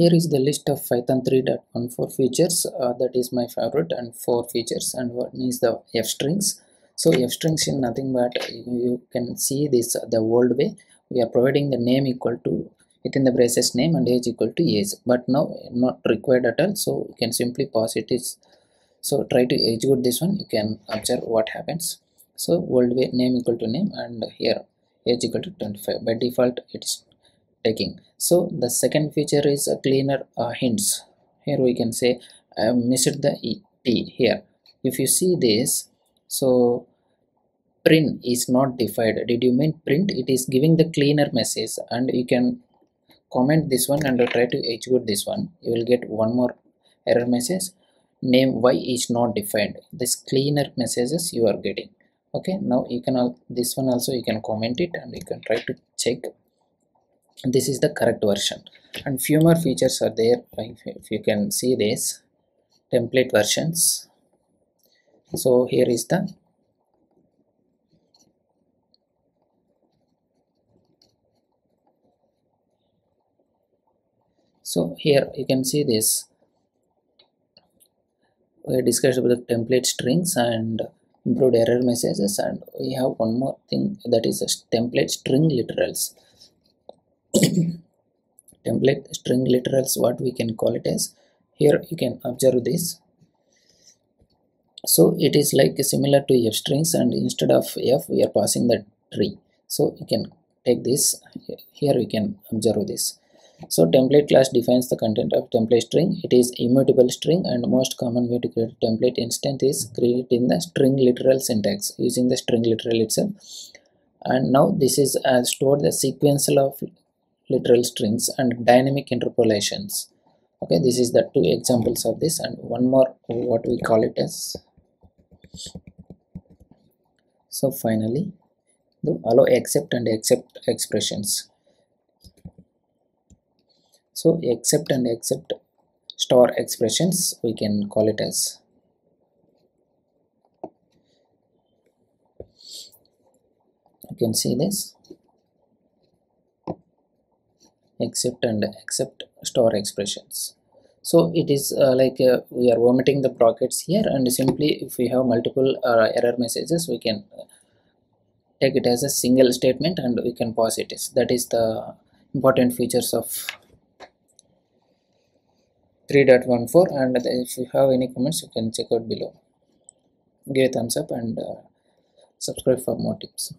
here is the list of python 3.14 features. Uh, that is my favorite and four features and one is the f strings. So f strings is nothing but you can see this uh, the old way. We are providing the name equal to within the braces name and age equal to age but now not required at all. So you can simply pass it is. So try to execute this one. You can observe what happens. So old way name equal to name and here age equal to 25 by default it is taking. So the second feature is a cleaner uh, hints. Here we can say I missed the t here. If you see this so print is not defined. Did you mean print? It is giving the cleaner message and you can comment this one and try to execute this one. You will get one more error message. Name y is not defined. This cleaner messages you are getting. Okay now you can all this one also you can comment it and you can try to check this is the correct version. And few more features are there. If you can see this template versions. So here is the so here you can see this. We discussed about the template strings and improved error messages and we have one more thing that is a template string literals template string literals what we can call it as. Here you can observe this. So it is like similar to f strings and instead of f we are passing the tree. So you can take this. Here we can observe this. So template class defines the content of template string. It is immutable string and most common way to create a template instance is creating the string literal syntax using the string literal itself. And now this is uh, stored the sequential of literal strings and dynamic interpolations. Okay this is the two examples of this and one more what we call it as. So finally the allow except and except expressions. So except and except star expressions we can call it as. You can see this except and except star expressions. So it is uh, like uh, we are omitting the brackets here and simply if we have multiple uh, error messages we can take it as a single statement and we can pass it is. That is the important features of 3.14 and if you have any comments you can check out below. Give a thumbs up and uh, subscribe for more tips